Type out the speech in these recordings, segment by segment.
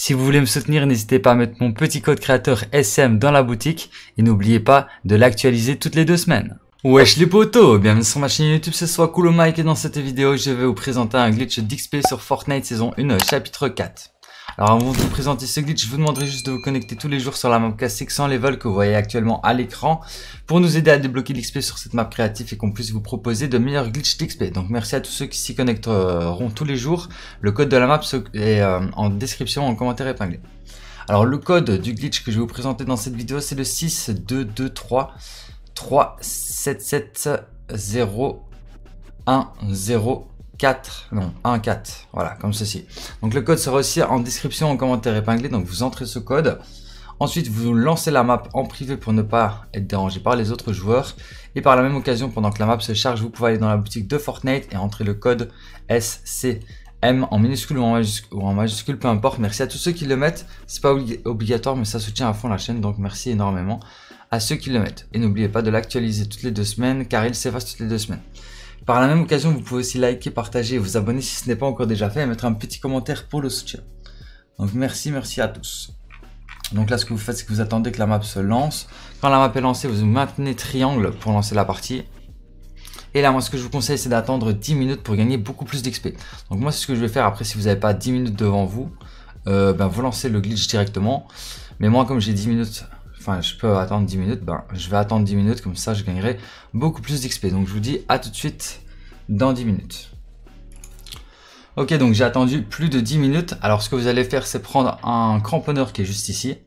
Si vous voulez me soutenir, n'hésitez pas à mettre mon petit code créateur SM dans la boutique et n'oubliez pas de l'actualiser toutes les deux semaines. Wesh les potos, bienvenue sur ma chaîne YouTube, ce soit Cool Mike et dans cette vidéo je vais vous présenter un glitch d'XP sur Fortnite saison 1 chapitre 4. Alors avant de vous présenter ce glitch, je vous demanderai juste de vous connecter tous les jours sur la map classique sans level que vous voyez actuellement à l'écran pour nous aider à débloquer l'XP sur cette map créative et qu'on puisse vous proposer de meilleurs glitches d'XP. Donc merci à tous ceux qui s'y connecteront tous les jours. Le code de la map est euh, en description, en commentaire épinglé. Alors le code du glitch que je vais vous présenter dans cette vidéo c'est le 6223 377 0 1 0 4, non, 1, 4, voilà, comme ceci. Donc le code sera aussi en description, en commentaire épinglé, donc vous entrez ce code. Ensuite, vous lancez la map en privé pour ne pas être dérangé par les autres joueurs. Et par la même occasion, pendant que la map se charge, vous pouvez aller dans la boutique de Fortnite et entrer le code SCM en minuscule ou en majuscule, ou peu importe. Merci à tous ceux qui le mettent. C'est pas obligatoire, mais ça soutient à fond la chaîne, donc merci énormément à ceux qui le mettent. Et n'oubliez pas de l'actualiser toutes les deux semaines, car il s'efface toutes les deux semaines. Par la même occasion, vous pouvez aussi liker, partager vous abonner si ce n'est pas encore déjà fait et mettre un petit commentaire pour le soutien. Donc merci, merci à tous. Donc là, ce que vous faites, c'est que vous attendez que la map se lance. Quand la map est lancée, vous maintenez triangle pour lancer la partie. Et là, moi, ce que je vous conseille, c'est d'attendre 10 minutes pour gagner beaucoup plus d'XP. Donc moi, c'est ce que je vais faire. Après, si vous n'avez pas 10 minutes devant vous, euh, ben, vous lancez le glitch directement. Mais moi, comme j'ai 10 minutes enfin je peux attendre 10 minutes, ben je vais attendre 10 minutes, comme ça je gagnerai beaucoup plus d'XP. Donc je vous dis à tout de suite dans 10 minutes. Ok, donc j'ai attendu plus de 10 minutes. Alors ce que vous allez faire, c'est prendre un cramponneur qui est juste ici.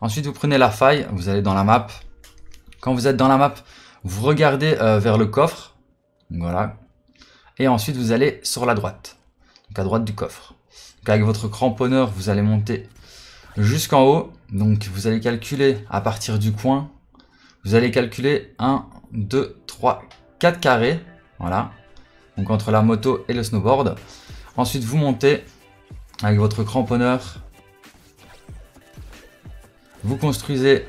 Ensuite, vous prenez la faille, vous allez dans la map. Quand vous êtes dans la map, vous regardez euh, vers le coffre. Voilà. Et ensuite, vous allez sur la droite. Donc à droite du coffre. Donc avec votre cramponneur, vous allez monter jusqu'en haut. Donc vous allez calculer à partir du coin. Vous allez calculer 1, 2, 3, 4 carrés. Voilà. Donc entre la moto et le snowboard. Ensuite vous montez avec votre cramponneur. Vous construisez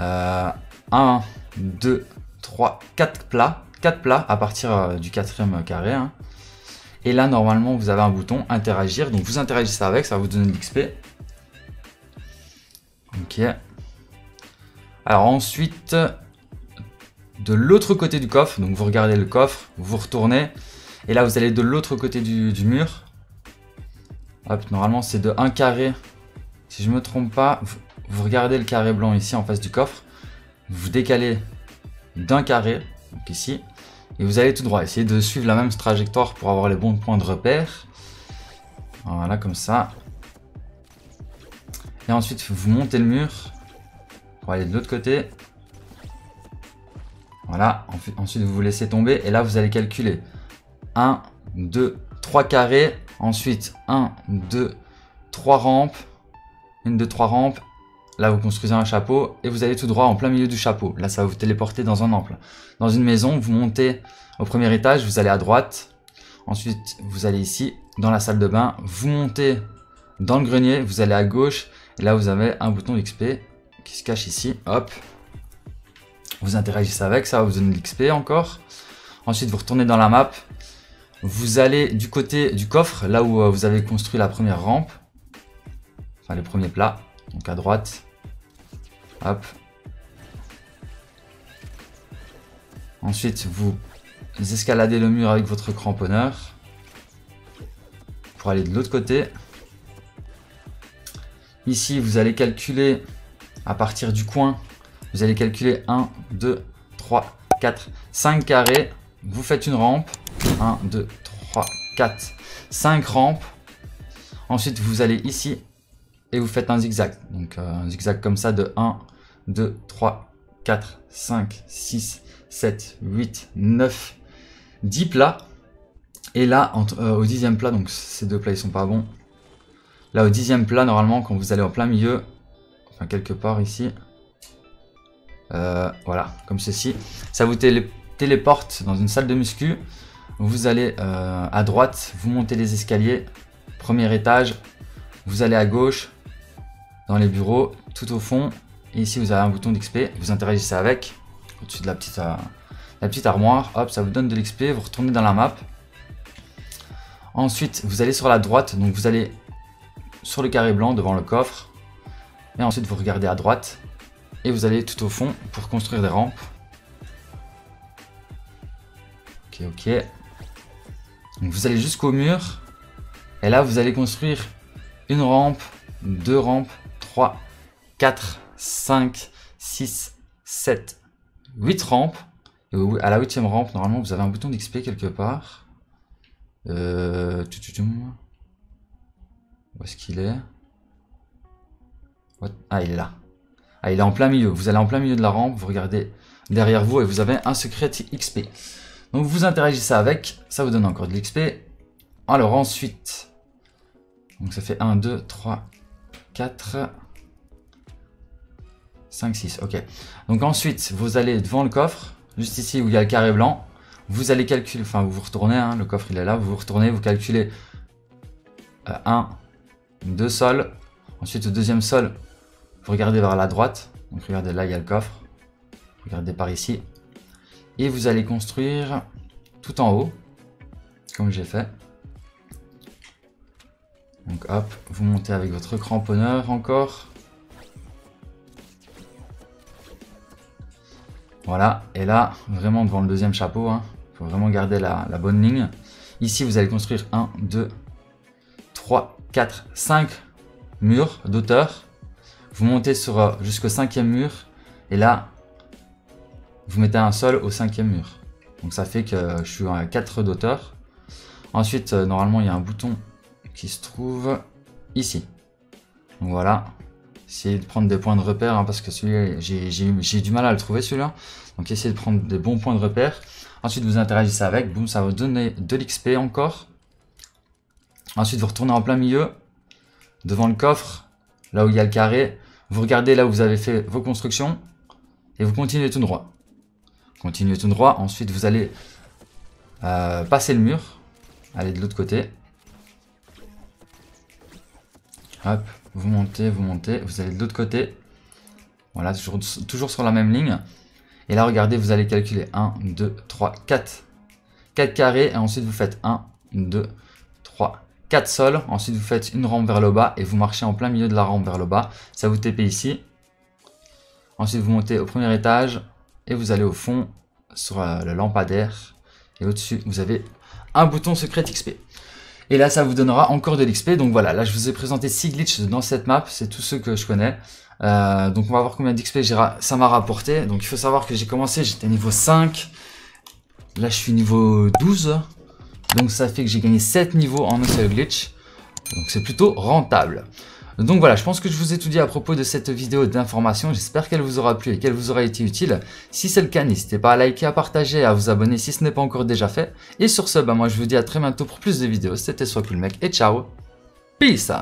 1, 2, 3, 4 plats. 4 plats à partir euh, du quatrième carré. Hein. Et là, normalement, vous avez un bouton interagir. Donc, vous interagissez avec, ça va vous donner de l'XP. Ok. Alors ensuite, de l'autre côté du coffre, donc vous regardez le coffre, vous retournez, et là vous allez de l'autre côté du, mur. Hop, normalement c'est de 1 carré. Si je me trompe pas, vous, regardez le carré blanc ici en face du coffre, vous décalez d'un carré, donc ici, et vous allez tout droit. Essayez de suivre la même trajectoire pour avoir les bons points de repère. Voilà, comme ça. Et ensuite, vous montez le mur pour aller de l'autre côté. Voilà. Ensuite, vous vous laissez tomber. Et là, vous allez calculer 1, 2, 3 carrés. Ensuite, 1, 2, 3 rampes. Une, 2, 3 rampes. Là, vous construisez un chapeau et vous allez tout droit en plein milieu du chapeau. Là, ça va vous téléporter dans un ample. Dans une maison, vous montez au premier étage, vous allez à droite. Ensuite, vous allez ici, dans la salle de bain. Vous montez dans le grenier, vous allez à gauche là, vous avez un bouton XP qui se cache ici. Hop. Vous interagissez avec, ça vous donner de l'XP encore. Ensuite, vous retournez dans la map. Vous allez du côté du coffre, là où euh, vous avez construit la première rampe. Enfin, les premiers plats. Donc à droite. Hop. Ensuite, vous escaladez le mur avec votre cramponneur. Pour aller de l'autre côté. Ici, vous allez calculer à partir du coin, vous allez calculer 1, 2, 3, 4, 5 carrés. Vous faites une rampe. 1, 2, 3, 4, 5 rampes. Ensuite, vous allez ici et vous faites un zigzag. Donc euh, un zigzag comme ça de 1, 2, 3, 4, 5, 6, 7, 8, 9, 10 plats. Et là, euh, au dixième plat, donc ces deux plats ils sont pas bons, Là, au dixième plat, normalement, quand vous allez en plein milieu, enfin quelque part ici, euh, voilà, comme ceci, ça vous téléporte dans une salle de muscu. Vous allez euh, à droite, vous montez les escaliers, premier étage, vous allez à gauche, dans les bureaux, tout au fond, et ici vous avez un bouton d'XP, vous interagissez avec, au-dessus de la petite, euh, la petite armoire, hop, ça vous donne de l'XP, vous retournez dans la map. Ensuite, vous allez sur la droite, donc vous allez sur le carré blanc devant le coffre. Et ensuite, vous regardez à droite. Et vous allez tout au fond pour construire des rampes. Ok, ok. Vous allez jusqu'au mur. Et là, vous allez construire une rampe, deux rampes, trois, quatre, cinq, six, sept, huit rampes. Et à la huitième rampe, normalement, vous avez un bouton d'XP quelque part. Euh... Où est-ce qu'il est, Ah, il est là. Ah, il est en plein milieu. Vous allez en plein milieu de la rampe, vous regardez derrière vous et vous avez un secret XP. Donc vous interagissez avec, ça vous donne encore de l'XP. Alors ensuite, donc ça fait 1, 2, 3, 4, 5, 6, ok. Donc ensuite, vous allez devant le coffre, juste ici où il y a le carré blanc. Vous allez calculer, enfin vous vous retournez, hein, le coffre il est là, vous vous retournez, vous calculez 1, euh, deux sols. Ensuite, au deuxième sol, vous regardez vers la droite. Donc regardez là, il y a le coffre. Regardez par ici. Et vous allez construire tout en haut, comme j'ai fait. Donc hop, vous montez avec votre cramponneur encore. Voilà, et là, vraiment devant le deuxième chapeau, il hein, faut vraiment garder la, bonne ligne. Ici, vous allez construire 1, 2, 3, 4, 5 murs d'auteur. Vous montez sur euh, jusqu'au cinquième mur et là, vous mettez un sol au cinquième mur. Donc ça fait que je suis à 4 d'auteur. Ensuite, euh, normalement, il y a un bouton qui se trouve ici. Voilà. Essayez de prendre des points de repère hein, parce que celui j'ai du mal à le trouver celui-là. Donc essayez de prendre des bons points de repère. Ensuite, vous interagissez avec. Boum, ça va vous donner de l'XP encore. Ensuite, vous retournez en plein milieu, devant le coffre, là où il y a le carré. Vous regardez là où vous avez fait vos constructions et vous continuez tout droit. Continuez tout droit. Ensuite, vous allez euh, passer le mur, aller de l'autre côté. Hop, vous montez, vous montez, vous allez de l'autre côté. Voilà, toujours, toujours sur la même ligne. Et là, regardez, vous allez calculer 1, 2, 3, 4. 4 carrés. Et ensuite, vous faites 1, 2, 3, 4 sols. Ensuite, vous faites une rampe vers le bas et vous marchez en plein milieu de la rampe vers le bas. Ça vous TP ici. Ensuite, vous montez au premier étage et vous allez au fond sur euh, le lampadaire. Et au-dessus, vous avez un bouton secret XP. Et là, ça vous donnera encore de l'XP. Donc voilà, là, je vous ai présenté 6 glitches dans cette map. C'est tous ceux que je connais. Euh, donc on va voir combien d'XP ça m'a rapporté. Donc il faut savoir que j'ai commencé, j'étais niveau 5. Là, je suis niveau 12. Donc ça fait que j'ai gagné 7 niveaux en un seul glitch. Donc c'est plutôt rentable. Donc voilà, je pense que je vous ai tout dit à propos de cette vidéo d'information. J'espère qu'elle vous aura plu et qu'elle vous aura été utile. Si c'est le cas, n'hésitez pas à liker, à partager à vous abonner si ce n'est pas encore déjà fait. Et sur ce, bah moi je vous dis à très bientôt pour plus de vidéos. C'était soit cool mec et ciao. Peace